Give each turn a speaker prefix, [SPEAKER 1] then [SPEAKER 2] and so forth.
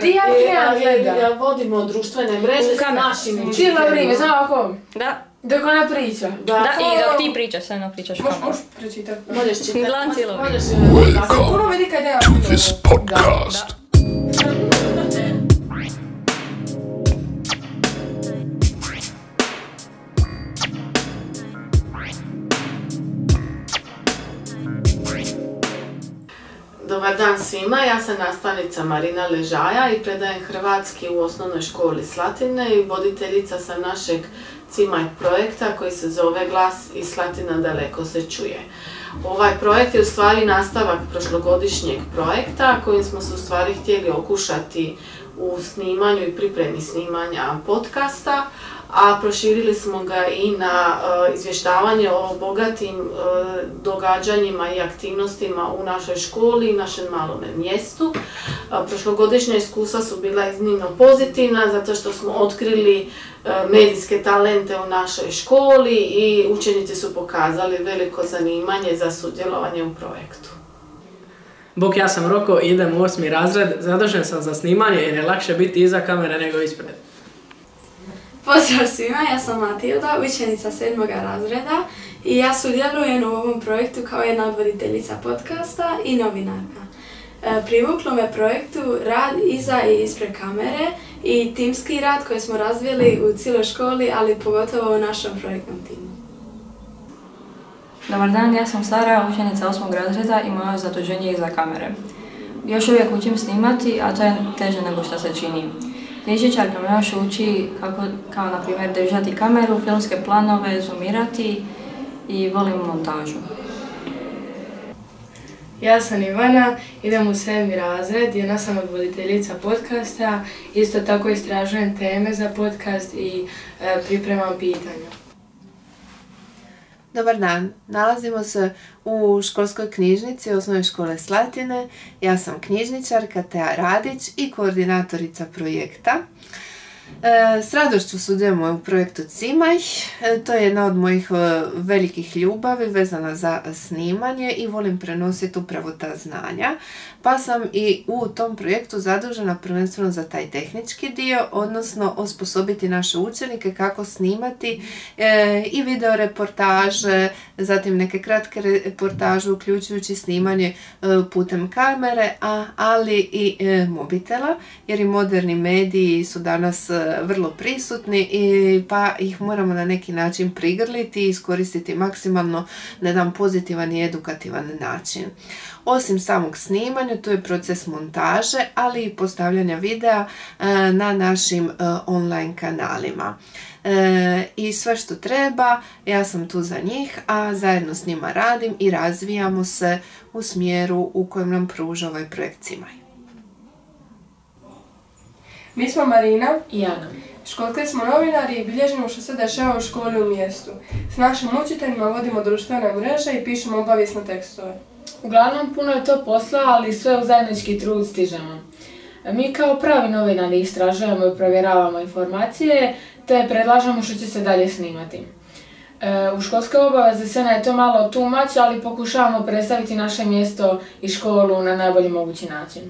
[SPEAKER 1] Di ja
[SPEAKER 2] E,
[SPEAKER 1] kream
[SPEAKER 2] ali
[SPEAKER 1] gleda?
[SPEAKER 2] ja vodimo društvene mreže s našim
[SPEAKER 1] Cijelo vrijeme, znam ovako.
[SPEAKER 3] Da,
[SPEAKER 1] Dok ona priča.
[SPEAKER 2] Da,
[SPEAKER 3] da, i dok ti pričaš, sve jedno pričaš kameru.
[SPEAKER 1] možeš pročitati.
[SPEAKER 2] možeš čitati.
[SPEAKER 3] Gledam cijelo
[SPEAKER 2] Možeš,
[SPEAKER 4] Welcome to this podcast.
[SPEAKER 2] Dobar dan svima, ja sam nastavnica Marina Ležaja i predajem hrvatski u osnovnoj školi Slatine i voditeljica sam našeg CIMAJ projekta koji se zove Glas iz Slatina daleko se čuje. Ovaj projekt je u stvari nastavak prošlogodišnjeg projekta kojim smo se u stvari htjeli okušati u snimanju i pripremi snimanja podcasta, a proširili smo ga i na e, izvještavanje o bogatim e, događanjima i aktivnostima u našoj školi i našem malome mjestu. E, prošlogodišnja iskustva su bila iznimno pozitivna zato što smo otkrili medijske talente u našoj školi i učenici su pokazali veliko zanimanje za sudjelovanje u projektu.
[SPEAKER 5] Bok, ja sam Roko i idem u osmi razred, zadužen sam za snimanje jer je lakše biti iza kamere nego ispred.
[SPEAKER 6] Pozdrav svima, ja sam Matilda, učenica sedmoga razreda i ja sudjelujem u ovom projektu kao jedna od voditeljica podcasta i novinarka. E, Privuklo me projektu rad iza i ispred kamere i timski rad koji smo razvili u cijeloj školi, ali pogotovo u našem projektnom timu.
[SPEAKER 3] Dobar dan, ja sam Sara, učenica osmog razreda i moje zaduženje je iza kamere. Još uvijek učim snimati, a to je teže nego što se čini. Liječničarka me još uči kako, kao na primjer držati kameru, filmske planove, zoomirati i volim montažu.
[SPEAKER 7] Ja sam Ivana, idem u sedmi razred, jedna sam od voditeljica podcasta, isto tako istražujem teme za podcast i e, pripremam pitanja.
[SPEAKER 8] Dobar dan, nalazimo se u školskoj knjižnici osnovne škole Slatine. Ja sam knjižničarka Tea Radić i koordinatorica projekta. E, s radošću sudjelujemo u projektu Cimaj. E, to je jedna od mojih e, velikih ljubavi vezana za snimanje i volim prenositi upravo ta znanja. Pa sam i u tom projektu zadužena prvenstveno za taj tehnički dio, odnosno osposobiti naše učenike kako snimati i video reportaže, zatim neke kratke reportaže uključujući snimanje putem kamere, ali i mobitela, jer i moderni mediji su danas vrlo prisutni i pa ih moramo na neki način prigrliti i iskoristiti maksimalno na jedan pozitivan i edukativan način. Osim samog snimanja, tu je proces montaže, ali i postavljanja videa e, na našim e, online kanalima. E, I sve što treba, ja sam tu za njih, a zajedno s njima radim i razvijamo se u smjeru u kojem nam pruža ovaj projekt Cimaj.
[SPEAKER 1] Mi smo Marina,
[SPEAKER 2] I Ana.
[SPEAKER 1] školski smo novinari i bilježimo što se dešava u školi u mjestu. S našim učiteljima vodimo društvene mreže i pišemo obavijesne tekstove.
[SPEAKER 9] Uglavnom, puno je to posla, ali sve u zajednički trud stižemo. Mi kao pravi novinari istražujemo i provjeravamo informacije, te predlažemo što će se dalje snimati. E, u školske obaveze Sena je to malo tumač, ali pokušavamo predstaviti naše mjesto i školu na najbolji mogući način.